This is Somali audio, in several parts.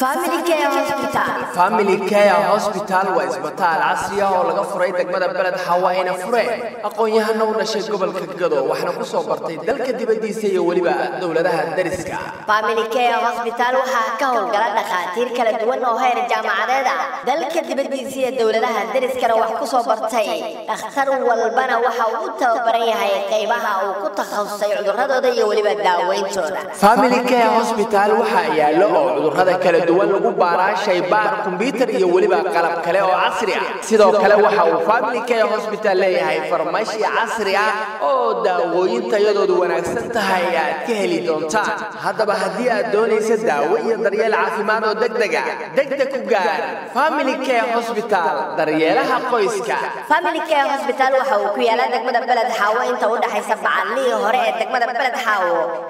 Family Care Hospital. family care hospital waa isbitaal casri ah oo laga furay degmada beled xawayna fureen aqoon-yahano u dhashay gobolka gado waxaana ku soo bartay dalka dibaddiisa iyo weliba dowladaha dariska Family Care Hospital waxaa ka howlgala dhakhaatiir kala duwan oo heer jaamacadeed ah. Dalka dibaddiisa iyo dowladaha dariskana wax ku soo bartay. Dhakhtar walbana waxa uu u tababaran yahay qaybaha uu ku takhasusay cudurradooda iyo weliba daaweyntooda. Family care hospital waxaa yaallo oo cudurrada kala duwan lagu baaraa shaybaar kombyutar iyo weliba qalab kale oo casri ah. Sidoo kale waxa uu family care hospital leeyahay farmashi casri ah oo daawooyin tayadoodu wanaagsan tahay aad ka heli doontaan. Haddaba haddii aad doonaysa daawo iyo daryeel caafimaad oo degdega degdeg ku gaar family care hospital daryeelaha qoyska. Family Care ku yaalaa degmada Beled Xaawo inta u dhaxaysa hore ee degmada Beled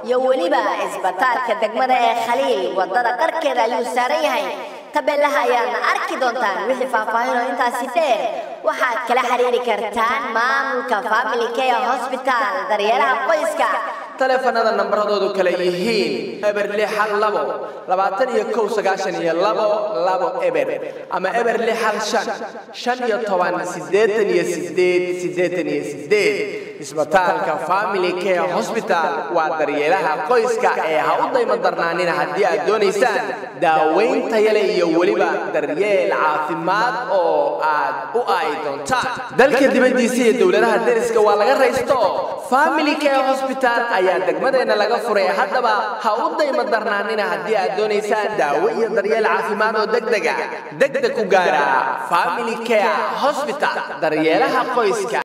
iyo weliba isbitaalka degmada ee Khaliil waddada qarkeeda ayuu saaran yahay tabeelaha ayaadna arki doontaan wixii faahfaahin oo intaasi dheer waxaad kala xiriiri kartaan maamulka Family Care Hospital daryeelaha qoyska. Taleefanada nambaradoodu kale yihiin eber lix hal labo labaatan iyo kow sagaashan iyo labo labo eber ama eber lix hal shan shan iyo toban siddeetan iyo siddeed siddeetan iyo siddeed isbitaalka family care hospital waa daryeelaha qoyska ee ha u daymo darnaanina haddii aad doonaysaan daaweyn tayale iyo weliba daryeel caafimaad oo aad u aayi doontaan. Dalka dibaddiisa iyo dowladaha deriska waa laga raysto. Family care hospital ayaa degmadeenna laga furay haddaba ha u daymo darnaanina haddii aad doonaysaan daawo iyo daryeel caafimaad oo degdega. Degdeg ku gaara family care hospital daryeelaha qoyska